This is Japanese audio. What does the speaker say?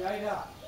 やいな。